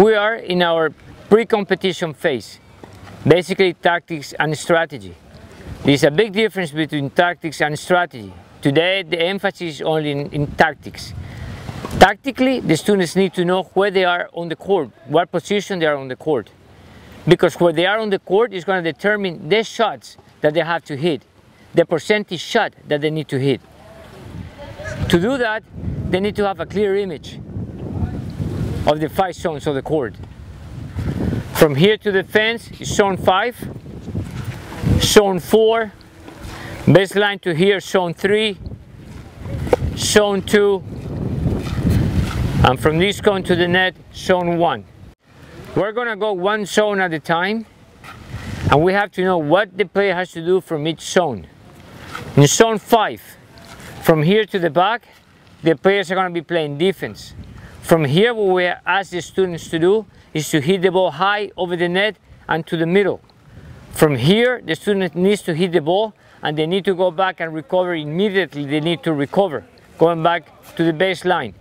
We are in our pre-competition phase, basically tactics and strategy. There's a big difference between tactics and strategy. Today the emphasis is only in, in tactics. Tactically, the students need to know where they are on the court, what position they are on the court. Because where they are on the court is going to determine the shots that they have to hit, the percentage shot that they need to hit. To do that, they need to have a clear image of the five zones of the court. From here to the fence is zone 5, zone 4, baseline to here zone 3, zone 2, and from this cone to the net, zone 1. We're gonna go one zone at a time and we have to know what the player has to do from each zone. In zone 5, from here to the back, the players are gonna be playing defense. From here, what we ask the students to do is to hit the ball high over the net and to the middle. From here, the student needs to hit the ball and they need to go back and recover immediately. They need to recover, going back to the baseline.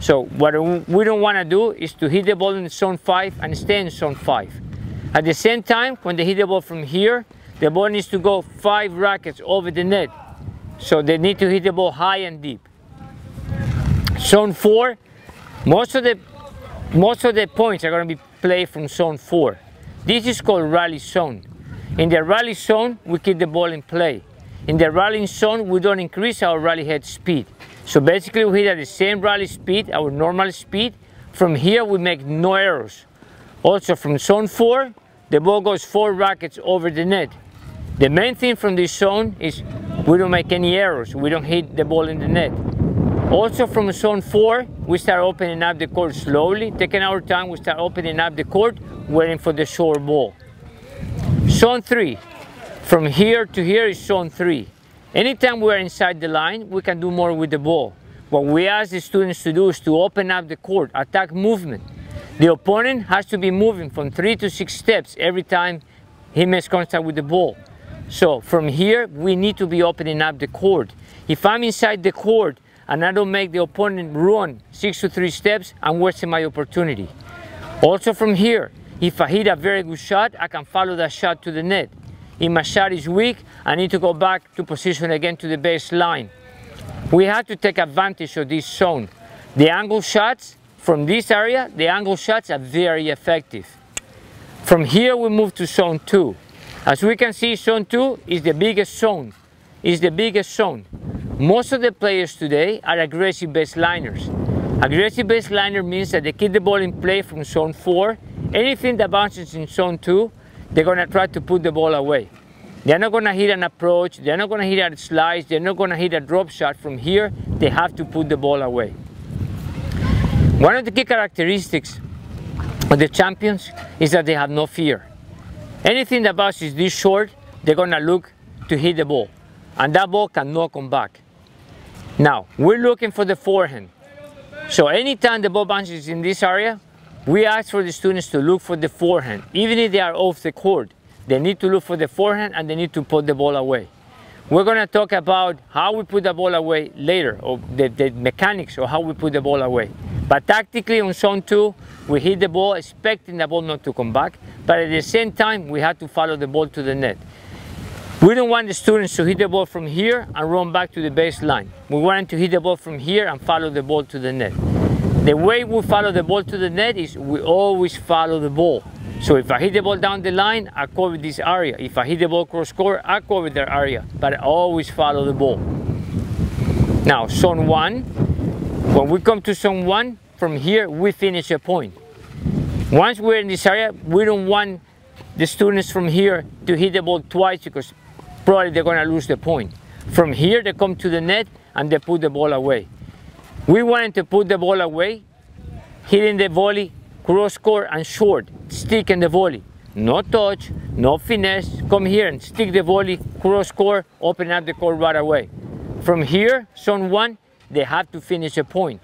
So what we don't want to do is to hit the ball in zone 5 and stay in zone 5. At the same time, when they hit the ball from here, the ball needs to go 5 rackets over the net. So they need to hit the ball high and deep. Zone 4, most of the, most of the points are going to be played from zone 4. This is called rally zone. In the rally zone, we keep the ball in play. In the rallying zone, we don't increase our rally head speed. So basically we hit at the same rally speed, our normal speed. From here we make no errors. Also from zone 4, the ball goes 4 rackets over the net. The main thing from this zone is we don't make any errors, we don't hit the ball in the net. Also from zone 4, we start opening up the court slowly, taking our time, we start opening up the court, waiting for the short ball. Zone 3, from here to here is zone 3. Anytime we are inside the line, we can do more with the ball. What we ask the students to do is to open up the court, attack movement. The opponent has to be moving from three to six steps every time he makes contact with the ball. So from here, we need to be opening up the court. If I'm inside the court and I don't make the opponent run six to three steps, I'm wasting my opportunity. Also from here, if I hit a very good shot, I can follow that shot to the net. If my shot is weak, I need to go back to position again to the baseline. We have to take advantage of this zone. The angle shots from this area, the angle shots are very effective. From here we move to zone 2. As we can see, zone 2 is the biggest zone. Is the biggest zone. Most of the players today are aggressive baseliners. Aggressive baseliner means that they keep the ball in play from zone 4. Anything that bounces in zone 2 they're going to try to put the ball away. They're not going to hit an approach, they're not going to hit a slice, they're not going to hit a drop shot from here. They have to put the ball away. One of the key characteristics of the champions is that they have no fear. Anything that bounces this short, they're going to look to hit the ball. And that ball cannot come back. Now, we're looking for the forehand. So anytime the ball bounces in this area, we ask for the students to look for the forehand. Even if they are off the court, they need to look for the forehand and they need to put the ball away. We're going to talk about how we put the ball away later, or the, the mechanics or how we put the ball away. But tactically on zone 2, we hit the ball expecting the ball not to come back, but at the same time, we have to follow the ball to the net. We don't want the students to hit the ball from here and run back to the baseline. We want them to hit the ball from here and follow the ball to the net. The way we follow the ball to the net is we always follow the ball. So if I hit the ball down the line, I cover this area. If I hit the ball cross court, I cover that area. But I always follow the ball. Now, zone one, when we come to zone one, from here we finish a point. Once we're in this area, we don't want the students from here to hit the ball twice because probably they're to lose the point. From here, they come to the net and they put the ball away. We wanted to put the ball away, hitting the volley, cross court and short, stick in the volley. No touch, no finesse, come here and stick the volley, cross court, open up the court right away. From here, zone one, they have to finish a point.